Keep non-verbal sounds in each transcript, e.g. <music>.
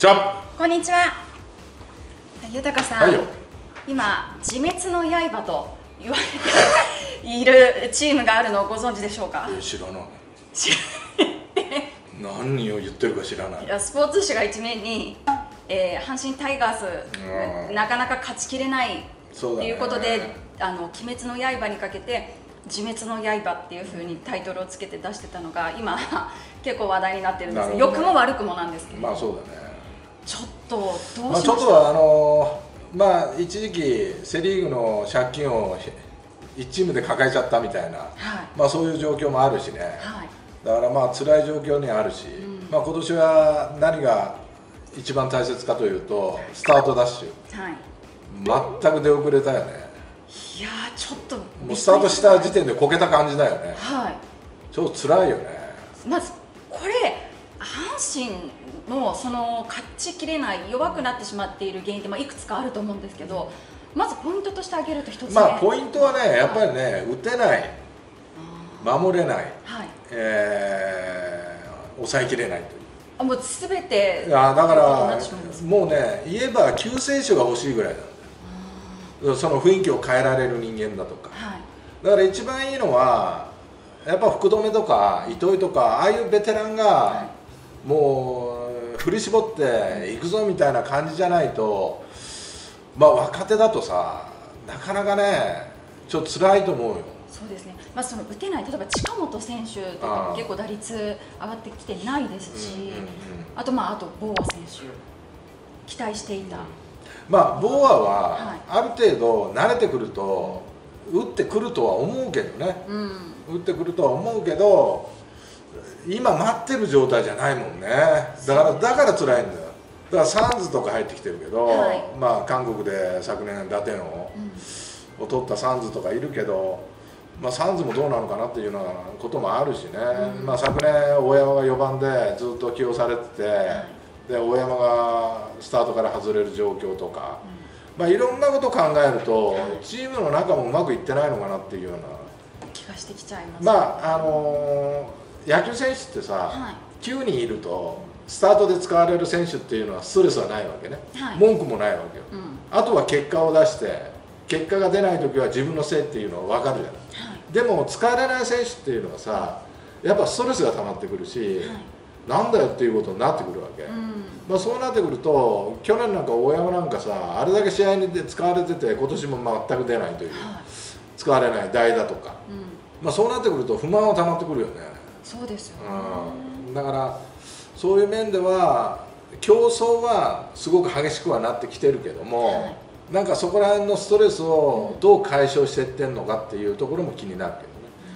じゃこんにちは。豊さん、はいよ。今自滅の刃と言われているチームがあるのをご存知でしょうか？知らない。知何を言ってるか知らない。いやスポーツ紙が一面に、えー阪神タイガースうん。なかなか勝ちきれないということで「あの鬼滅の刃」にかけて「自滅の刃」っていうふうにタイトルをつけて出してたのが今結構話題になってるんです。なるほどね。良くも悪くもなんですけど、まあそうだねとどうしましちょっとはあのまあ一時期セ・リーグの借金を1チームで抱えちゃったみたいな、はい。まあそういう状況もあるしね、はい。だからまあ辛い状況にあるし、ん。まあ今年は何が一番大切かというとスタートダッシュ。はい。全く出遅れたよね。いやーちょっともうスタートした時点でこけた感じだよね。はい。超辛いよね。まずこれ阪神のその勝ちきれない弱くなってしまっている原因ってまあいくつかあると思うんですけどまずポイントとして挙げると一つ目。まあポイントはねやっぱりね打てない。守れない、はい。えー抑えきれないという。あもうすべていやだからもうね言えば救世主が欲しいぐらいなんだよその雰囲気を変えられる人間だとか。はい。だから一番いいのはやっぱ福留とか糸井とかああいうベテランがもう振り絞っていくぞみたいな感じじゃないとまあ若手だとさなかなかねちょっと辛いと思うよ。そうですね、まあ、その打てない例えば近本選手とかも結構打率上がってきてないですし、うんうんうん。あとまああとボーア選手期待していた、まあボーアははい。ある程度慣れてくると打ってくるとは思うけどね。うん。打ってくるとは思うけど今待ってる状態じゃないもんね。だからだから辛いんだよ。だからサンズとか入ってきてるけど、はい。まあ韓国で昨年打点をうん。を取ったサンズとかいるけど、まあ、サンズもどうなのかなっていうようなこともあるしね、うん。まあ、昨年大山が4番でずっと起用されてて、で大山がスタートから外れる状況とか、まあ、いろんなことを考えるとチームの中もうまくいってないのかなっていうような。気がしてきちゃいます。まああのー野球選手ってさ、はい。9人いるとスタートで使われる選手っていうのはストレスはないわけね、はい。文句もないわけよ。うん。あとは結果を出して結果が出ない時は自分のせいっていうのは分かるじゃない。はい。でも使われない選手っていうのはさやっぱストレスが溜まってくるし、はい。なんだよっていうことになってくるわけ、うん。まあ、そうなってくると去年なんか大山なんかさあれだけ試合にで使われてて今年も全く出ないという。はい。使われない代打とか、うん。まあ、そうなってくると不満は溜まってくるよねそうですよね。うん。だからそういう面では競争はすごく激しくはなってきてるけども、はい。なんかそこら辺のストレスをどう解消していってんのかっていうところも気になるけどね、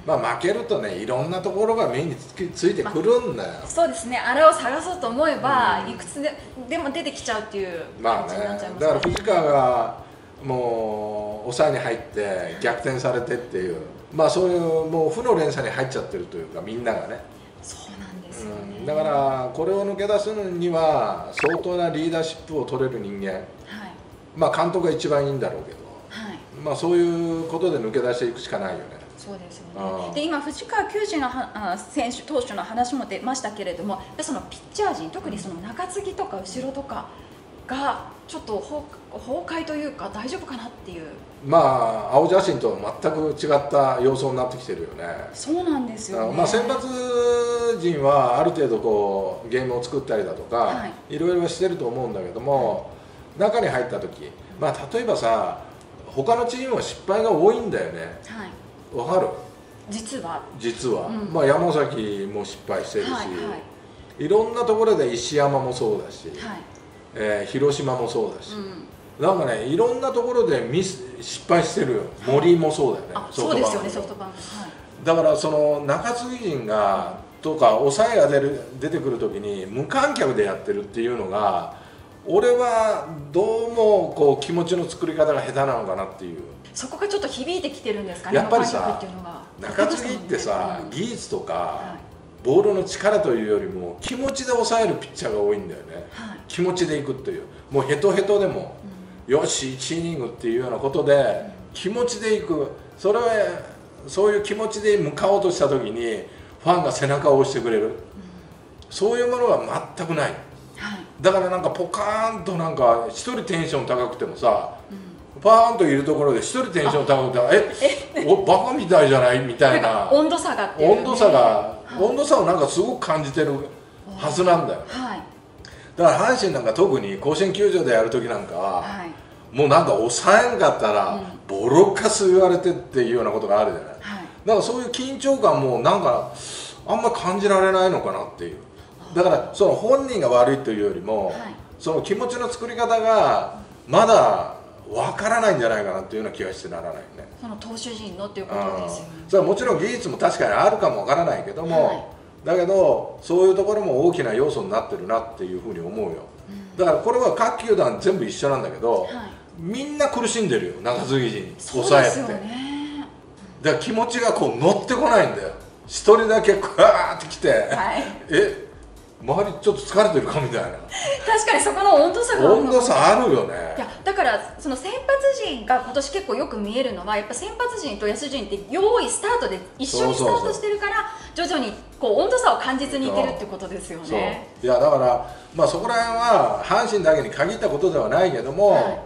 まあ、負けるとねいろんなところが目につきついてくるんだよ、そうですね。あれを探そうと思えば、うん。いくつででも出てきちゃうっていうまあね。感じになっちゃいますだから藤川がもう抑えに入って逆転されてっていうまあそういうもう負の連鎖に入っちゃってるというかみんながね。そうなんですよね、うん。だからこれを抜け出すには相当なリーダーシップを取れる人間。はい。まあ監督が一番いいんだろうけど。はい。まあそういうことで抜け出していくしかないよね。そうですよね。で今藤川球児のはあ選手投手の話も出ましたけれどもでそのピッチャー陣特にその中継ぎとか後ろとかがちょっと崩崩壊というか大丈夫かなっていうまあ青写真とは全く違った様相になってきてるよね。そうなんですよね。まあ先発陣はある程度こうゲームを作ったりだとか、、はい。ろいろしてると思うんだけども、中に入った時まあ例えばさ他のチームは失敗が多いんだよね。はい。わかる？実は。実は、うん。まあ山崎も失敗してるし、はいはい。いろんなところで石山もそうだし、はい。えー広島もそうだし、うんなんかねいろんなところでミス失敗してるよ。森もそうだよね。そうですよねソフトバンク。はい。だからその中継ぎ陣がとか抑えが出る出てくる時に無観客でやってるっていうのが俺はどうもこう気持ちの作り方が下手なのかなっていう。そこがちょっと響いてきてるんですかねやっぱりさ中継ぎってさうん技術とかはボールの力というよりも気持ちで抑えるピッチャーが多いんだよね。はい。気持ちでいくっていう。もうヘトヘトでもよし1イニングっていうようなことで気持ちでいく。それはそういう気持ちで向かおうとした時にファンが背中を押してくれる。そういうものは全くない。はい。だからなんかポカーンとなんか一人テンション高くてもさ、パーンといるところで一人テンション高くてえおバカみたいじゃない？みたいな。<laughs> 温度差がね。温度差が、はい。温度差をなんかすごく感じてるはずなんだよ。はいだから阪神なんか特に甲子園球場でやる時なんかは、はい。もうなんか抑えんかったら、ボロカス言われてっていうようなことがあるじゃない。はい。だからそういう緊張感もなんかあんま感じられないのかなっていう。だからその本人が悪いというよりも、はい。その気持ちの作り方がまだわからないんじゃないかなっていうような気がしてならないね。その投手陣のっていうことですよね。それはもちろん技術も確かにあるかもわからないけども、はいだけどそういうところも大きな要素になってるなっていうふうに思うよ、だからこれは各球団全部一緒なんだけど、はい。みんな苦しんでるよ中継ぎ陣そう抑えてね。だから気持ちがこう乗ってこないんだよ。一人だけクワーってきて、はい。え周りちょっと疲れてるかみたいな。確かにそこの温度差が温か度差あるよね。いやだからその先発陣が今年結構よく見えるのはやっぱ先発陣と野手陣って用意スタートで一緒にスタートしてるから徐々にこう温度差を感じずにいけるってことですよそう。ね。いやだからまあそこら辺は阪神だけに限ったことではないけども、は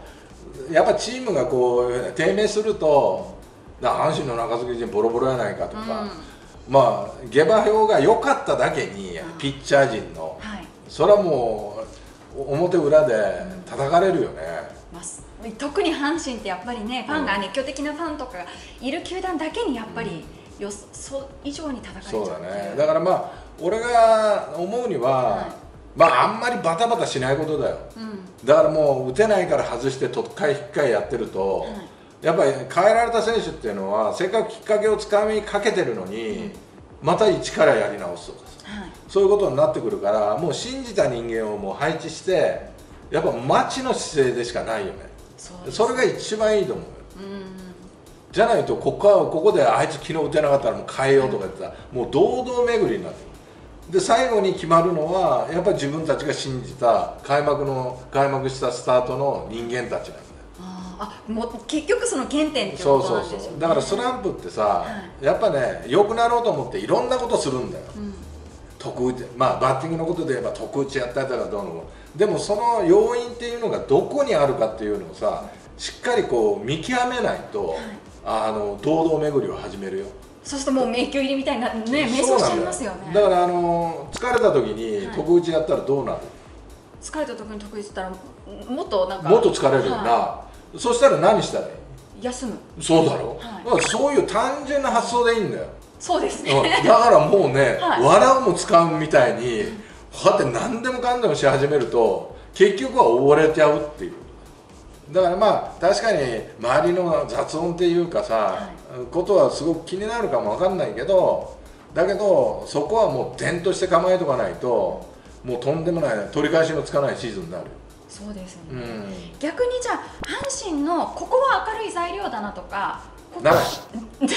やっぱチームがこう低迷するとな阪神の中継ぎ陣ボロボロやないかとか、まあ下馬評が良かっただけにうん。ピッチャー陣のはい。それはもう表裏で叩かれるよね、まあす。特に阪神ってやっぱりねファンが熱狂的なファンとかがいる球団だけにやっぱり予想以上に叩かれちゃそう。うだね。だからまあ俺が思うには、はい。まああんまりバタバタしないことだよ。うん。だからもう打てないから外してとっかい引っかいやってると、はいやっぱり変えられた選手っていうのはせっかくきっかけをつかみかけてるのに、また一からやり直すとかさ。はい。そういうことになってくるからもう信じた人間をもう配置してやっぱ待ちの姿勢でしかないよね。それが一番いいと思うじゃないとここはここであいつ昨日打てなかったらもう変えようとか言ってたらもう堂々巡りになってくる。で最後に決まるのはやっぱり自分たちが信じた開幕の開幕したスタートの人間たちなんだよあもう結局その原点っていうそうことそう。なんですよね。そうだからスランプってさ、はやっぱね良くなろうと思っていろんなことするんだよ。うん。得打ちまあバッティングのことで言えば得打ちやったりとかどうの。でもその要因っていうのがどこにあるかっていうのをさしっかりこう見極めないと、あの堂々巡りを始めるよ。そうするともう迷宮入りみたいなね瞑想しちゃいますよね。だからあの疲れた時にはい。得打ちやったらどうなる、疲れた時に得意したらもっとなんかもっと疲れるよな、はそしたら何したらいい？い休む。そうだろ、はい。だからそういう単純な発想でいいんだよ。そうですね。うん。だからもうね、<laughs> はい。藁をも使うみたいにこうやって何でもかんでもし始めると結局は溺れちゃうっていう。だからまあ確かに周りの雑音っていうかさ、はことはすごく気になるかもわかんないけどだけどそこはもう点として構えとかないともうとんでもない取り返しのつかないシーズンになるよそうですよね、うん。逆にじゃあ阪神のここは明るい材料だなとかここない。<laughs>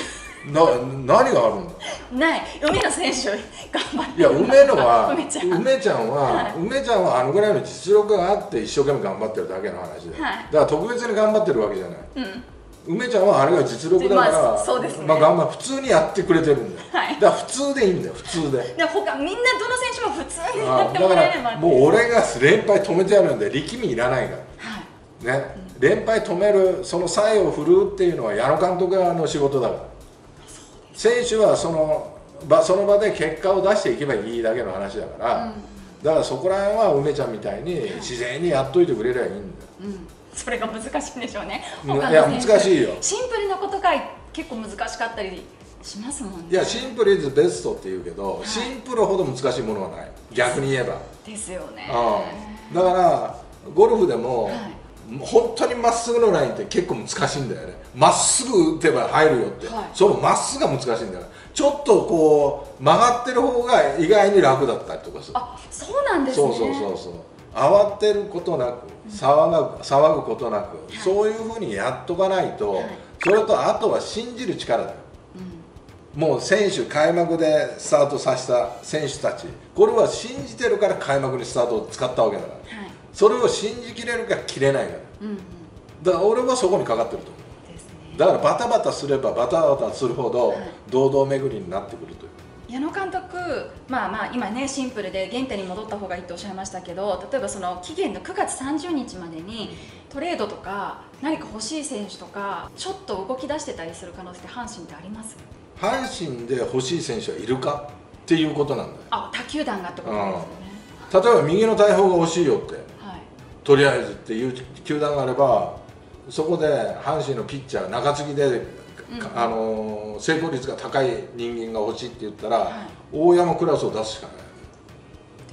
な何があるんだない。梅野選手頑張って。いや梅野は <laughs> 梅ちゃん。梅ちゃんは、はい。梅ちゃんはあのぐらいの実力があって一生懸命頑張ってるだけの話で、はい。だから特別に頑張ってるわけじゃない。うん梅ちゃんはあれが実力だから、まあそうですね。まあ頑張普通にやってくれてるんだよ、はい。だから普通でいいんだよ普通で。で他みんなどの選手も普通にやあってもらえれば。らもう俺が連敗止めてやるんで力みいらないかはい。らね、連敗止めるその際を振るうっていうのは矢野監督側の仕事だから。選手はその場その場で結果を出していけばいいだけの話だから、うんだからそこら辺は梅ちゃんみたいに自然にやっといてくれりゃいいんだよ。うん。それが難しいんでしょうね。うん。いや難しいよ。シンプルなことが結構難しかったりしますもんね。いやシンプルイズベストって言うけど、い。シンプルほど難しいものはない。逆に言えば、ですよね。うん、だからゴルフでも、はい本当にまっすぐのラインって結構難しいんだよね。まっすぐ打てば入るよって、はい。そのまっすぐが難しいんだよちょっとこう曲がってる方が意外に楽だったりとかする。あそうなんですね。そうそうそうそう。慌てることなく騒が騒ぐことなく、そういうふうにやっとかないと、はい。それとあとは信じる力だよ。もう選手開幕でスタートさせた選手たち。これは信じてるから開幕にスタートを使ったわけだから。はいそれを信じきれるか切れないからうんうん。だから俺はそこにかかってると思う。ね。だからバタバタすればバタバタするほどはい。堂々巡りになってくるという。矢野監督、まあまあ今ねシンプルで原点に戻った方がいいとおっしゃいましたけど例えばその期限の9月30日までにトレードとか何か欲しい選手とかちょっと動き出してたりする可能性って阪神ってあります？阪神で欲しい選手はいるかっていうことなんだよ。あ他球団がってことですよね、例えば右の大砲が欲しいよって。はいとりあえずっていう球団があればそこで阪神のピッチャー中継ぎで、うん。あの成功率が高い人間が欲しいって言ったら、はい。大山クラスを出すしかない。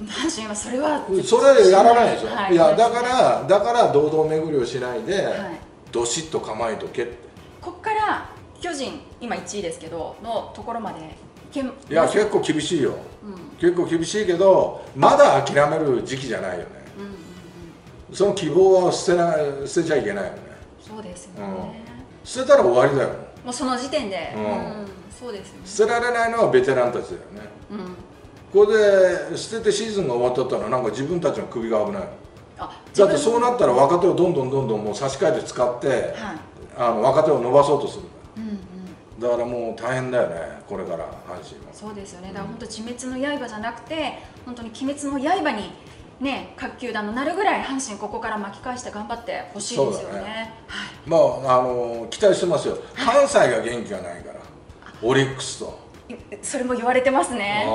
阪神はそれはそれやらないでしょ、はい。い、やだからだから堂々巡りをしないで、はい。どしっと構えとけって。こっから巨人今1位ですけどのところまでいや結構厳しいよ。うんうん。結構厳しいけどまだ諦める時期じゃないよねその希望は捨てな捨てちゃいけないよね。そうですよね、捨てたら終わりだよ。もうその時点で、うん。そうですよね。捨てられないのはベテランたちだよね。うん。これで捨ててシーズンが終わったったらなんか自分たちの首が危ない。あだってそうなったら若手をどんどんどんどんもう差し替えて使ってはい。あの若手を伸ばそうとする。うんうん。だからもう大変だよねこれから阪神は。そうですよね。だから本当「鬼滅の刃」じゃなくて本当に「鬼滅の刃」にね各球団のなるぐらい阪神ここから巻き返して頑張ってほしいですよね。ね。はい。まああの期待してますよ。関西が元気がないから。オリックスと。いそれも言われてますね。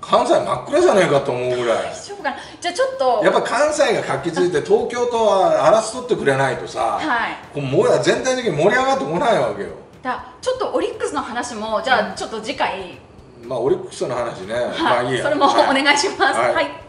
関西真っ暗じゃねえかと思うぐらい。大丈夫かなじゃあちょっと。やっぱ関西が活気づいて <laughs> 東京とは争ってくれないとさ、はい。こうもう全体的に盛り上がってこないわけよ。だちょっとオリックスの話もじゃあちょっと次回、まあオリックスの話ね、はい。まあいいや。それもおはい。願いします。はい。はい